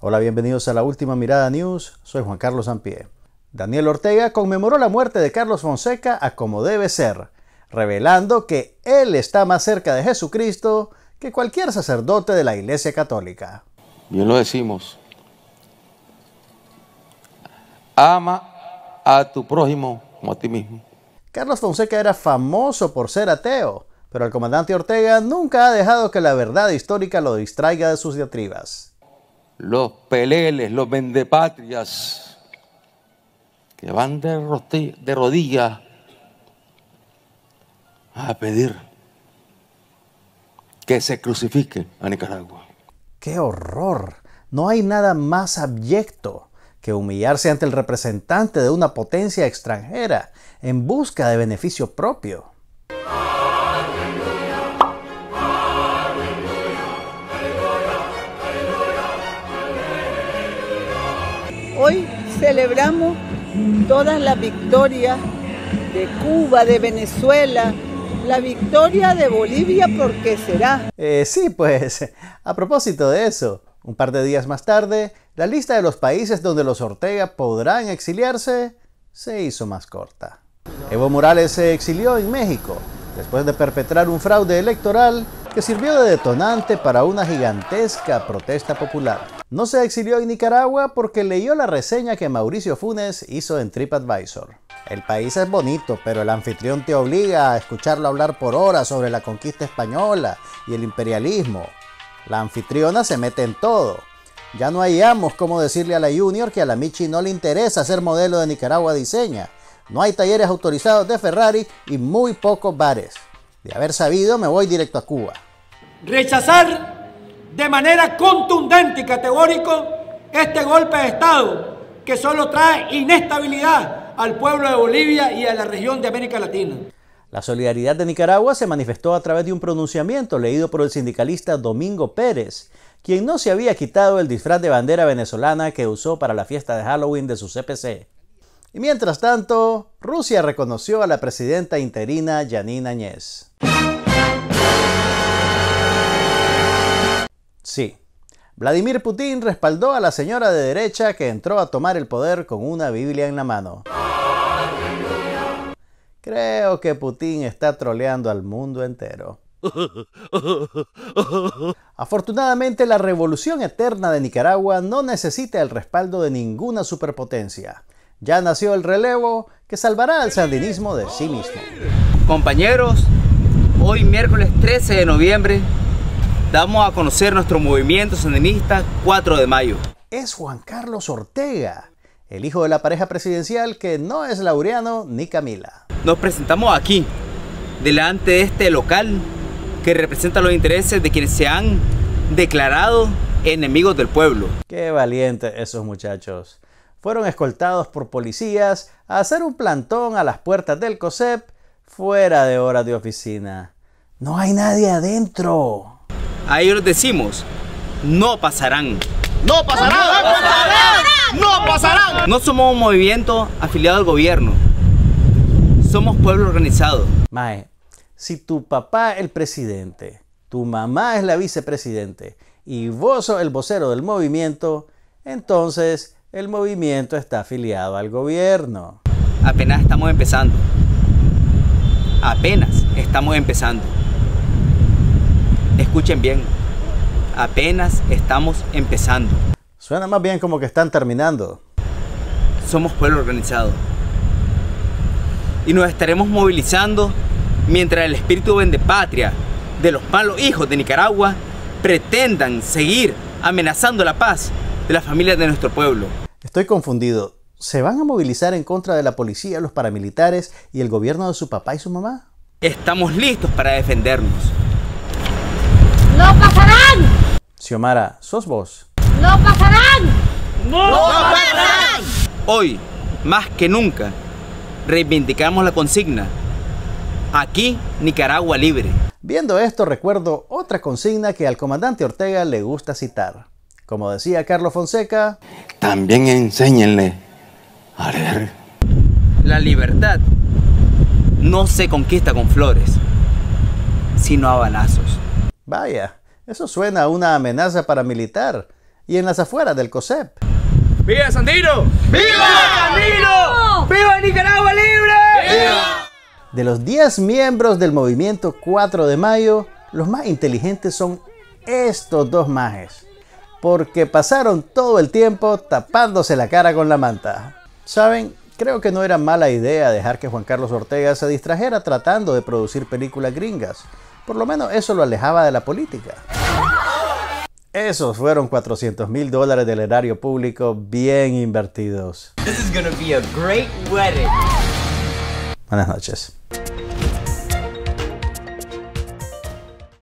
Hola, bienvenidos a la última mirada news. Soy Juan Carlos Sampie. Daniel Ortega conmemoró la muerte de Carlos Fonseca a como debe ser, revelando que él está más cerca de Jesucristo que cualquier sacerdote de la Iglesia Católica. Bien lo decimos. Ama a tu prójimo como a ti mismo. Carlos Fonseca era famoso por ser ateo, pero el comandante Ortega nunca ha dejado que la verdad histórica lo distraiga de sus diatribas. Los peleles, los vendepatrias, que van de, de rodillas a pedir que se crucifique a Nicaragua. ¡Qué horror! No hay nada más abyecto que humillarse ante el representante de una potencia extranjera en busca de beneficio propio. Hoy celebramos todas las victorias de Cuba, de Venezuela, la victoria de Bolivia porque será. Eh, sí, pues, a propósito de eso, un par de días más tarde, la lista de los países donde los Ortega podrán exiliarse se hizo más corta. Evo Morales se exilió en México después de perpetrar un fraude electoral que sirvió de detonante para una gigantesca protesta popular. No se exilió en Nicaragua porque leyó la reseña que Mauricio Funes hizo en TripAdvisor. El país es bonito, pero el anfitrión te obliga a escucharlo hablar por horas sobre la conquista española y el imperialismo. La anfitriona se mete en todo. Ya no hallamos cómo decirle a la Junior que a la Michi no le interesa ser modelo de Nicaragua diseña. No hay talleres autorizados de Ferrari y muy pocos bares. De haber sabido, me voy directo a Cuba. Rechazar de manera contundente y categórico este golpe de Estado que solo trae inestabilidad al pueblo de Bolivia y a la región de América Latina. La solidaridad de Nicaragua se manifestó a través de un pronunciamiento leído por el sindicalista Domingo Pérez, quien no se había quitado el disfraz de bandera venezolana que usó para la fiesta de Halloween de su CPC. Y mientras tanto, Rusia reconoció a la presidenta interina Janine Añez. Vladimir Putin respaldó a la señora de derecha que entró a tomar el poder con una Biblia en la mano. Creo que Putin está troleando al mundo entero. Afortunadamente, la revolución eterna de Nicaragua no necesita el respaldo de ninguna superpotencia. Ya nació el relevo que salvará al sandinismo de sí mismo. Compañeros, hoy miércoles 13 de noviembre damos a conocer nuestro movimiento sandinista 4 de mayo. Es Juan Carlos Ortega, el hijo de la pareja presidencial que no es Laureano ni Camila. Nos presentamos aquí, delante de este local que representa los intereses de quienes se han declarado enemigos del pueblo. Qué valientes esos muchachos. Fueron escoltados por policías a hacer un plantón a las puertas del COSEP fuera de horas de oficina. No hay nadie adentro a ellos les decimos, no pasarán. ¡No pasarán! ¡No pasarán! ¡No pasarán! No somos un movimiento afiliado al gobierno. Somos pueblo organizado. Mae, si tu papá es el presidente, tu mamá es la vicepresidente y vos sos el vocero del movimiento, entonces el movimiento está afiliado al gobierno. Apenas estamos empezando. Apenas estamos empezando. Escuchen bien, apenas estamos empezando. Suena más bien como que están terminando. Somos pueblo organizado. Y nos estaremos movilizando mientras el espíritu vende patria de los malos hijos de Nicaragua pretendan seguir amenazando la paz de las familias de nuestro pueblo. Estoy confundido. ¿Se van a movilizar en contra de la policía, los paramilitares y el gobierno de su papá y su mamá? Estamos listos para defendernos. ¡No pasarán! Xiomara, ¿sos vos? ¡No pasarán! ¡No, pasarán! Hoy, más que nunca, reivindicamos la consigna. Aquí, Nicaragua libre. Viendo esto, recuerdo otra consigna que al comandante Ortega le gusta citar. Como decía Carlos Fonseca, también enséñenle a leer. La libertad no se conquista con flores, sino a balazos. Vaya, eso suena a una amenaza paramilitar. y en las afueras del COSEP. ¡Viva Sandino! ¡Viva Sandino! ¡Viva Nicaragua libre! De los 10 miembros del movimiento 4 de mayo, los más inteligentes son estos dos majes, porque pasaron todo el tiempo tapándose la cara con la manta. ¿Saben? Creo que no era mala idea dejar que Juan Carlos Ortega se distrajera tratando de producir películas gringas. Por lo menos eso lo alejaba de la política. Esos fueron 400 mil dólares del erario público bien invertidos. This is gonna be a great wedding. Buenas noches.